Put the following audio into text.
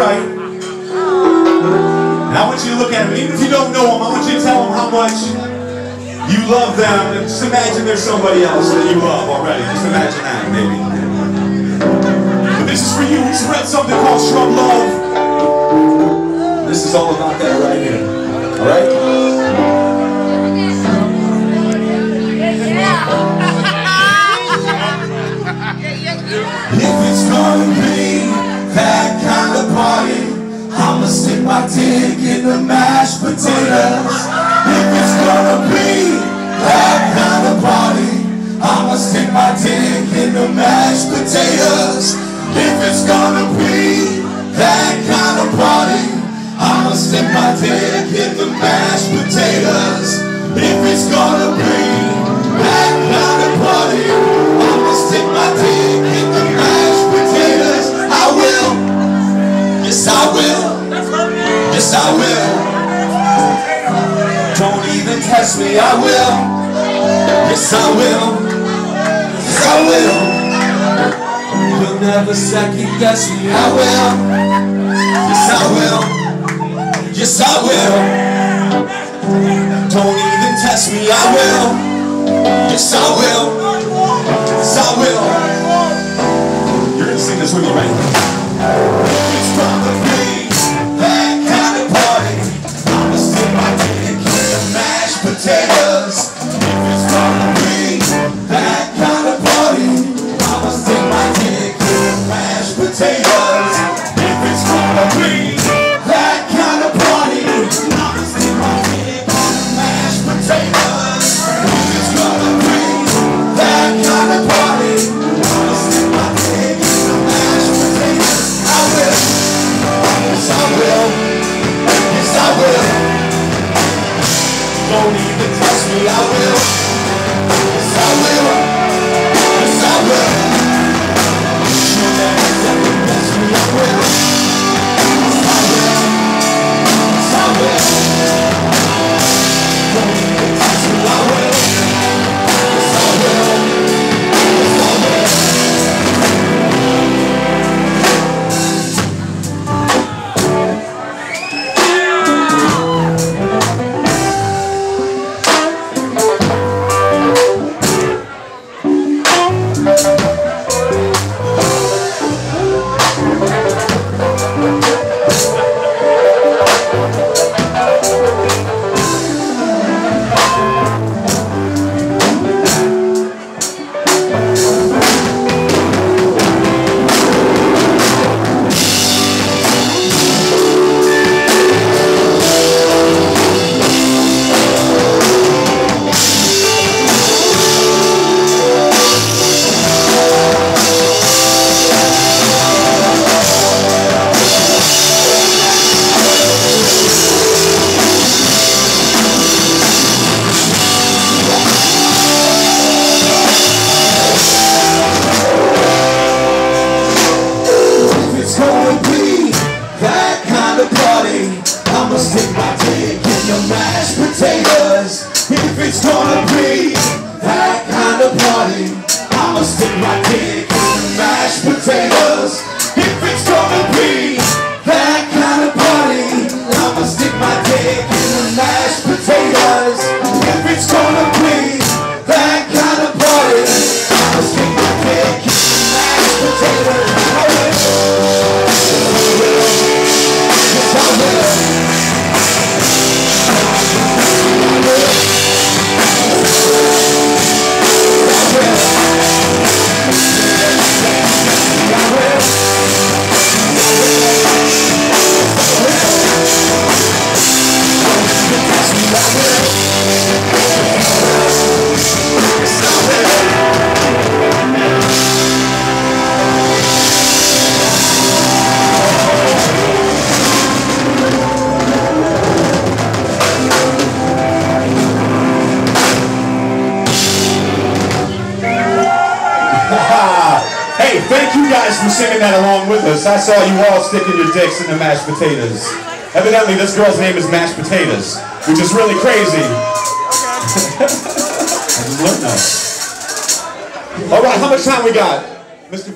right. And I want you to look at them. Even if you don't know them, I want you to tell them how much you love them. And just imagine there's somebody else that you love already. Just imagine that, maybe. But this is for you. We spread something called Shrub Love. This is all about that right here. All right? If it's gonna be that stick my dick in the mashed potatoes. If it's gonna be that kind of party, I'ma stick my dick in the mashed potatoes. If it's gonna be that kind of party, I'ma stick my dick in the mashed potatoes. If it's gonna be even me. I will. Yes, I will. Yes, I will. You'll never second guess me. I will. Yes, I will. Yes, I will. Don't even test me. I will. Yes, I will. Yes, I will. You're to sing this with me, right? It's gonna be Hey, thank you guys for singing that along with us. I saw you all sticking your dicks in the mashed potatoes. Evidently, this girl's name is Mashed Potatoes, which is really crazy. I just learned that. All right, how much time we got? Mr.